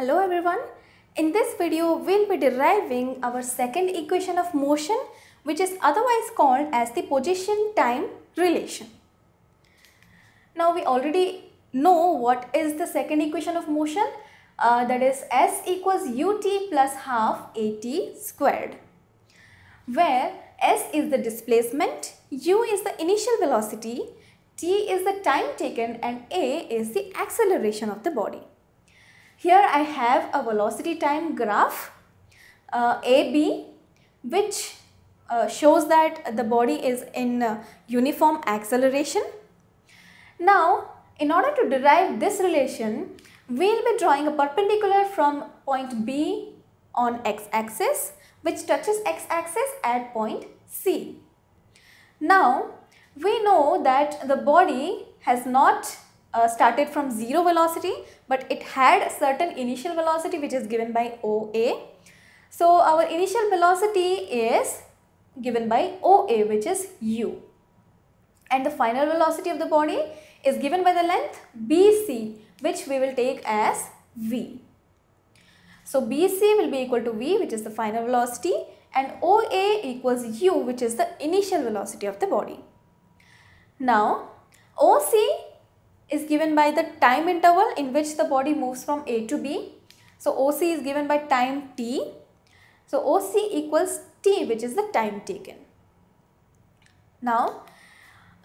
Hello everyone. In this video, we'll be deriving our second equation of motion which is otherwise called as the position time relation. Now we already know what is the second equation of motion uh, that is s equals ut plus half at squared where s is the displacement, u is the initial velocity, t is the time taken and a is the acceleration of the body. Here I have a velocity time graph uh, AB which uh, shows that the body is in uh, uniform acceleration. Now in order to derive this relation we will be drawing a perpendicular from point B on x-axis which touches x-axis at point C. Now we know that the body has not uh, started from zero velocity but it had a certain initial velocity which is given by OA. So our initial velocity is given by OA which is U and the final velocity of the body is given by the length BC which we will take as V. So BC will be equal to V which is the final velocity and OA equals U which is the initial velocity of the body. Now OC is given by the time interval in which the body moves from A to B. So OC is given by time t. So OC equals t which is the time taken. Now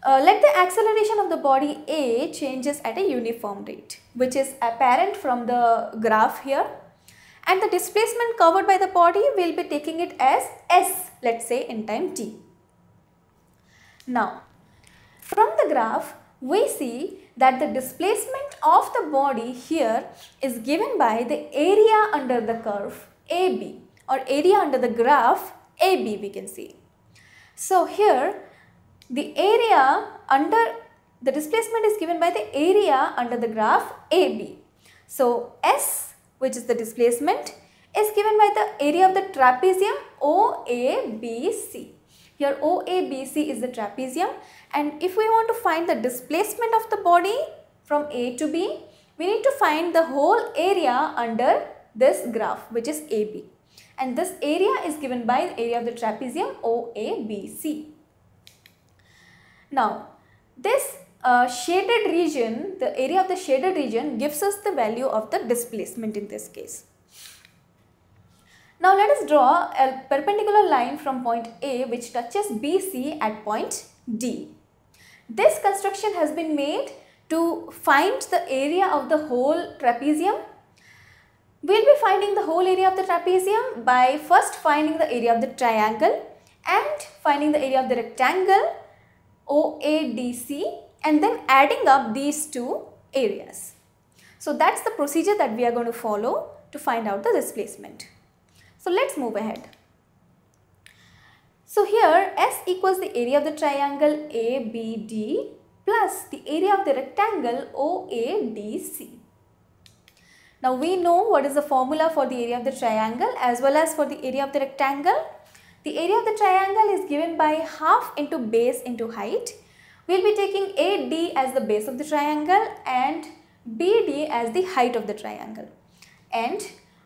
uh, let the acceleration of the body A changes at a uniform rate which is apparent from the graph here and the displacement covered by the body will be taking it as s let's say in time t. Now from the graph we see that the displacement of the body here is given by the area under the curve AB or area under the graph AB we can see. So here the area under the displacement is given by the area under the graph AB. So S which is the displacement is given by the area of the trapezium OABC. Here OABC is the trapezium and if we want to find the displacement of the body from A to B, we need to find the whole area under this graph which is AB. And this area is given by the area of the trapezium OABC. Now, this uh, shaded region, the area of the shaded region gives us the value of the displacement in this case. Now let us draw a perpendicular line from point A which touches BC at point D. This construction has been made to find the area of the whole trapezium. We will be finding the whole area of the trapezium by first finding the area of the triangle and finding the area of the rectangle OADC and then adding up these two areas. So that's the procedure that we are going to follow to find out the displacement. So let's move ahead. So here S equals the area of the triangle ABD plus the area of the rectangle OADC. Now we know what is the formula for the area of the triangle as well as for the area of the rectangle. The area of the triangle is given by half into base into height. We will be taking AD as the base of the triangle and BD as the height of the triangle. And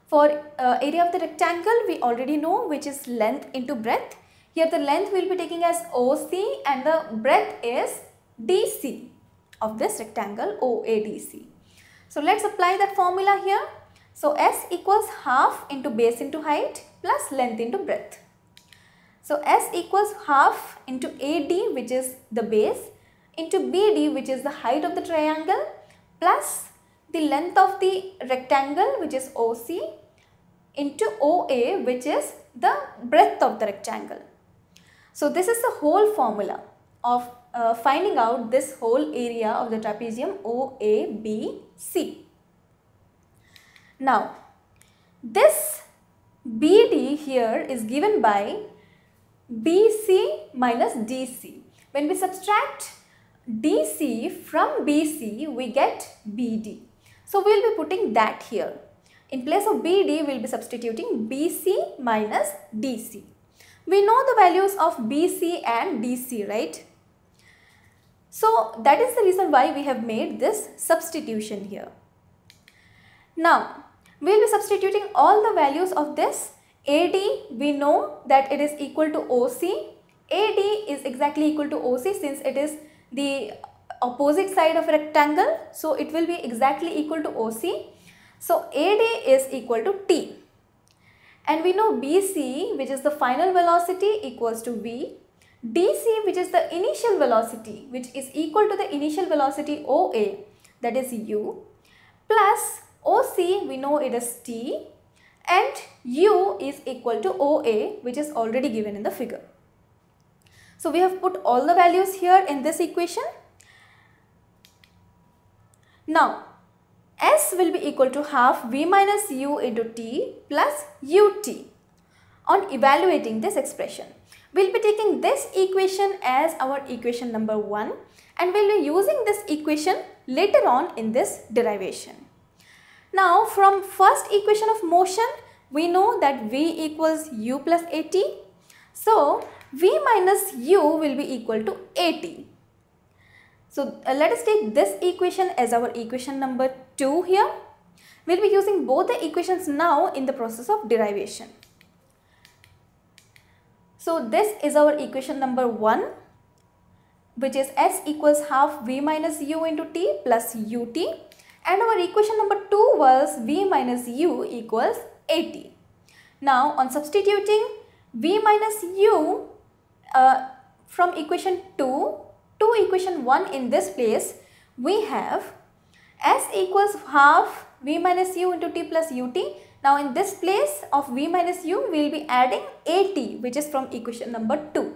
for uh, area of the rectangle we already know which is length into breadth. Here the length we will be taking as OC and the breadth is DC of this rectangle OADC. So let's apply that formula here. So S equals half into base into height plus length into breadth. So S equals half into AD which is the base into BD which is the height of the triangle plus the length of the rectangle which is OC into OA which is the breadth of the rectangle. So this is the whole formula of uh, finding out this whole area of the trapezium OABC. Now this BD here is given by BC minus DC. When we subtract DC from BC we get BD. So we will be putting that here. In place of BD we will be substituting BC minus DC. We know the values of BC and DC right. So that is the reason why we have made this substitution here. Now we'll be substituting all the values of this. AD, we know that it is equal to OC. AD is exactly equal to OC since it is the opposite side of a rectangle. So, it will be exactly equal to OC. So, AD is equal to T. And we know BC which is the final velocity equals to V. DC which is the initial velocity which is equal to the initial velocity OA that is U plus OC we know it is T and U is equal to OA which is already given in the figure. So we have put all the values here in this equation. Now S will be equal to half V minus U into T plus UT on evaluating this expression. We'll be taking this equation as our equation number 1 and we'll be using this equation later on in this derivation. Now from first equation of motion we know that V equals U plus AT. So V minus U will be equal to AT. So uh, let us take this equation as our equation number 2 here. We'll be using both the equations now in the process of derivation. So this is our equation number 1 which is S equals half V minus U into T plus UT and our equation number 2 was V minus U equals AT. Now on substituting V minus U uh, from equation 2 to equation 1 in this place we have S equals half V minus U into T plus UT. Now in this place of V minus U we will be adding AT which is from equation number 2.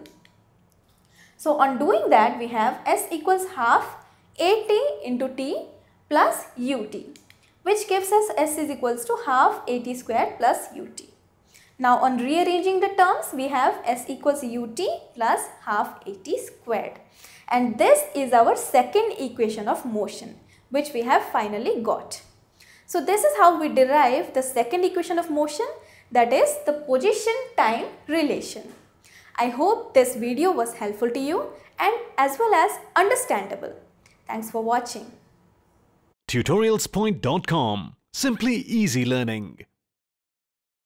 So on doing that we have S equals half AT into T plus ut which gives us s is equals to half at squared plus ut. Now on rearranging the terms we have s equals ut plus half at squared and this is our second equation of motion which we have finally got. So this is how we derive the second equation of motion that is the position time relation. I hope this video was helpful to you and as well as understandable. Thanks for watching. Tutorialspoint.com. Simply easy learning.